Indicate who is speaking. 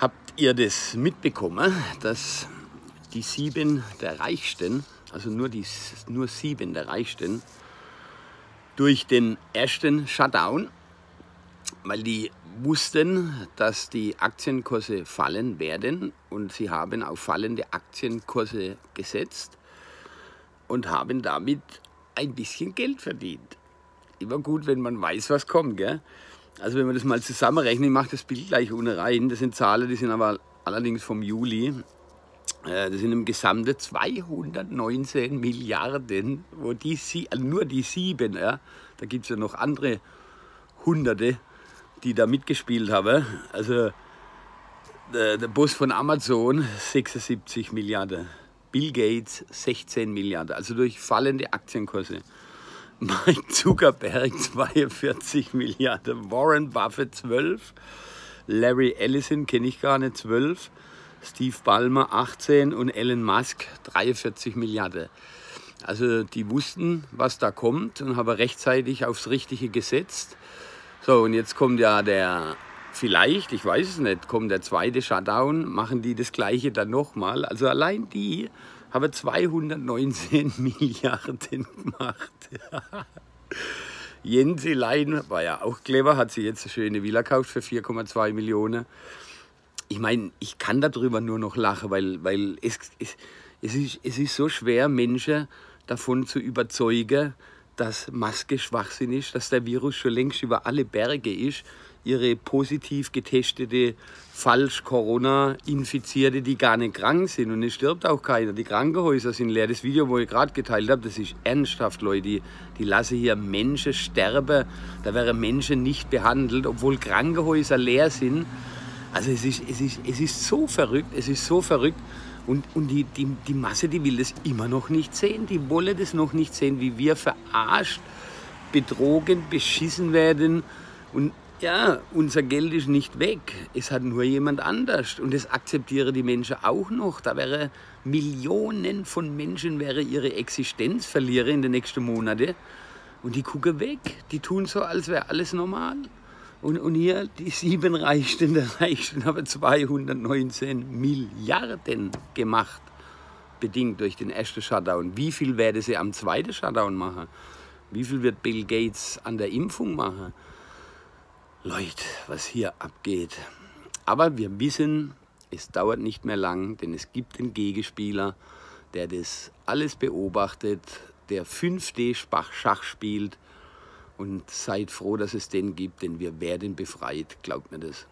Speaker 1: Habt ihr das mitbekommen, dass die sieben der Reichsten, also nur, die, nur sieben der Reichsten, durch den ersten Shutdown, weil die wussten, dass die Aktienkurse fallen werden und sie haben auf fallende Aktienkurse gesetzt und haben damit ein bisschen Geld verdient. Immer gut, wenn man weiß, was kommt. Gell? Also wenn man das mal zusammenrechnet, ich mache das Bild gleich ohne rein. Das sind Zahlen, die sind aber allerdings vom Juli. Äh, das sind im Gesamte 219 Milliarden, wo die, also nur die sieben, ja, da gibt es ja noch andere Hunderte, die da mitgespielt haben. Also der, der Boss von Amazon 76 Milliarden, Bill Gates 16 Milliarden, also durch fallende Aktienkurse. Mike Zuckerberg 42 Milliarden, Warren Buffett 12, Larry Ellison kenne ich gar nicht 12, Steve Ballmer 18 und Elon Musk 43 Milliarden. Also die wussten, was da kommt und haben rechtzeitig aufs Richtige gesetzt. So, und jetzt kommt ja der, vielleicht, ich weiß es nicht, kommt der zweite Shutdown, machen die das gleiche dann nochmal. Also allein die haben 219 Milliarden gemacht. Jenselein war ja auch clever, hat sie jetzt eine schöne Villa gekauft für 4,2 Millionen. Ich meine, ich kann darüber nur noch lachen, weil, weil es, es, es, ist, es ist so schwer, Menschen davon zu überzeugen, dass Maske Schwachsinn ist, dass der Virus schon längst über alle Berge ist ihre positiv getestete falsch Corona-Infizierte, die gar nicht krank sind und es stirbt auch keiner. Die Krankenhäuser sind leer. Das Video, wo ich gerade geteilt habe, das ist ernsthaft, Leute. Die, lassen hier Menschen sterben. Da wären Menschen nicht behandelt, obwohl Krankenhäuser leer sind. Also es ist, es ist, es ist so verrückt, es ist so verrückt. Und, und die, die, die Masse, die will das immer noch nicht sehen. Die wollen das noch nicht sehen, wie wir verarscht, betrogen, beschissen werden. Und ja, unser Geld ist nicht weg. Es hat nur jemand anders. Und das akzeptieren die Menschen auch noch. Da wäre Millionen von Menschen wäre ihre Existenz verlieren in den nächsten Monaten. Und die gucken weg. Die tun so, als wäre alles normal. Und, und hier die sieben Reichsten der Reichsten haben 219 Milliarden gemacht. Bedingt durch den ersten Shutdown. Wie viel werden sie am zweiten Shutdown machen? Wie viel wird Bill Gates an der Impfung machen? Leute, was hier abgeht. Aber wir wissen, es dauert nicht mehr lang, denn es gibt einen Gegenspieler, der das alles beobachtet, der 5D-Schach spielt. Und seid froh, dass es den gibt, denn wir werden befreit, glaubt mir das.